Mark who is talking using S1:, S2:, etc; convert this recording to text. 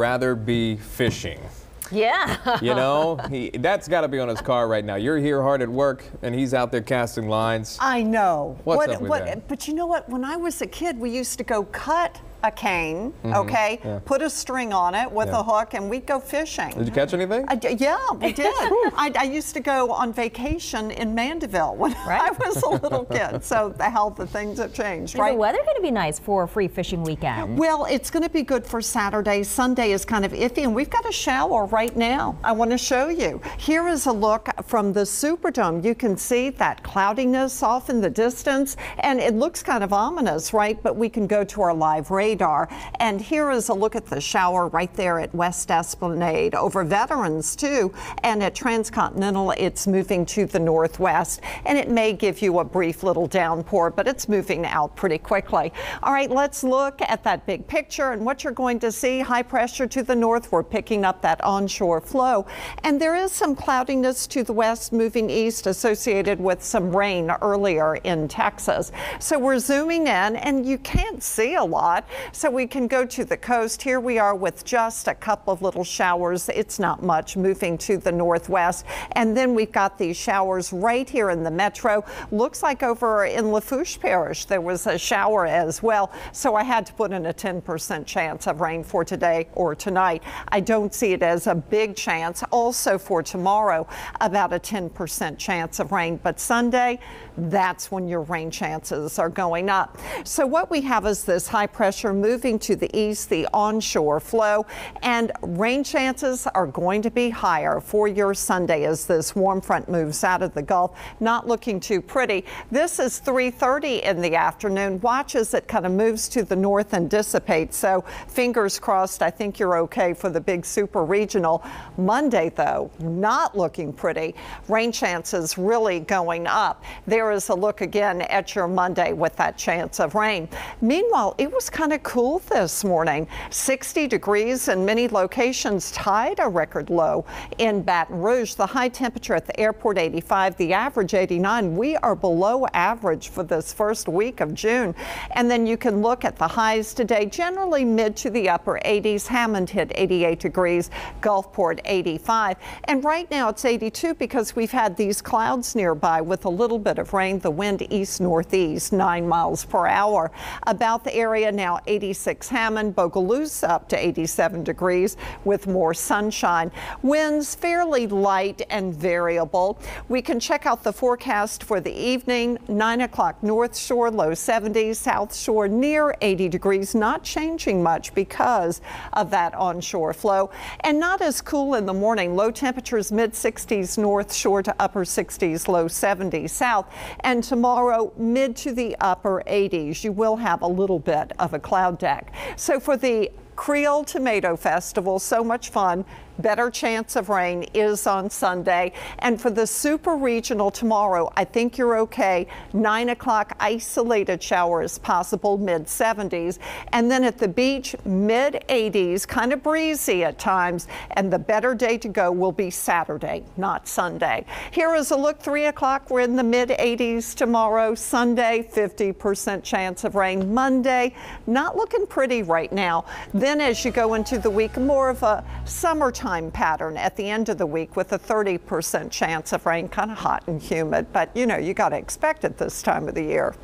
S1: rather be fishing.
S2: Yeah.
S1: You know, he, that's got to be on his car right now. You're here hard at work, and he's out there casting lines.
S3: I know.
S1: What's
S3: what,
S1: up with
S3: what,
S1: that?
S3: But you know what? When I was a kid, we used to go cut a cane, okay,
S1: Mm-hmm. yeah.
S3: put a string on it with
S1: Yeah.
S3: a hook, and we'd go fishing.
S1: Did you catch anything?
S3: I d- yeah, we did. I, I used to go on vacation in Mandeville when I was a little kid. So the hell the things have changed,
S2: Is
S3: right?
S2: the weather going to be nice for a free fishing weekend?
S3: Well, it's going to be good for Saturday. Sunday is kind of iffy, and we've got a shower right now. I want to show you. Here is a look from the Superdome. You can see that cloudiness off in the distance, and it looks kind of ominous, right? But we can go to our live radar. And here is a look at the shower right there at West Esplanade over Veterans, too. And at Transcontinental, it's moving to the northwest, and it may give you a brief little downpour, but it's moving out pretty quickly. All right, let's look at that big picture and what you're going to see. High pressure to the north, we're picking up that onshore flow, and there is some cloudiness to the west moving east associated with some rain earlier in Texas. So we're zooming in, and you can't see a lot, so we can go to the coast. Here we are with just a couple of little showers. It's not much moving to the northwest. And then we've got these showers right here in the metro. Looks like over in Lafourche Parish there was a shower as well. So I had to put in a 10% chance of rain for today or tonight. I don't see it as a big chance. Also for tomorrow, about a 10% chance of rain. But Sunday, that's when your rain chances are going up. So what we have is this high pressure moving to the east, the onshore flow, and rain chances are going to be higher for your Sunday as this warm front moves out of the Gulf. Not looking too pretty. This is 3:30 in the afternoon. Watch as it kind of moves to the north and dissipates. So fingers crossed. I think you're okay for the big super regional. Monday though, not looking pretty. Rain chances really going up. There is a look again at your Monday with that chance of rain. Meanwhile, it was kind of cool this morning. 60 degrees in many locations tied a record low in Baton Rouge. The high temperature at the airport 85, the average 89. We are below average for this first week of June. And then you can look at the highs today, generally mid to the upper 80s. Hammond hit 88 degrees, Gulfport 85. And right now it's 82 because we've had these clouds nearby with a little bit of rain, the wind east northeast, 9 miles per hour. About the area now 86 Hammond, Bogalusa up to 87 degrees with more sunshine. Winds fairly light and variable. We can check out the forecast for the evening. 9 o'clock North Shore, low 70s, South Shore near 80 degrees, not changing much because of that onshore flow. And not as cool in the morning. Low temperatures mid 60s North Shore to upper 60s, low 70s South. And tomorrow, mid to the upper 80s. You will have a little bit of a deck. So for the Creole Tomato Festival, so much fun. Better chance of rain is on Sunday. And for the super regional tomorrow, I think you're okay. 9 o'clock, isolated showers possible, mid 70s. And then at the beach, mid 80s, kind of breezy at times. And the better day to go will be Saturday, not Sunday. Here is a look 3 o'clock. We're in the mid 80s tomorrow. Sunday, 50% chance of rain. Monday, not looking pretty right now. Then as you go into the week, more of a summertime pattern at the end of the week with a 30% chance of rain, kind of hot and humid. But you know, you got to expect it this time of the year.